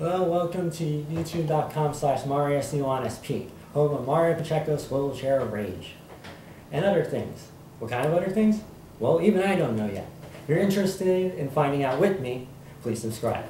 Well, welcome to YouTube.com/slash/MariusIoannesP, home of Mario Pacheco's swivel chair of rage. And other things. What kind of other things? Well, even I don't know yet. If you're interested in finding out with me, please subscribe.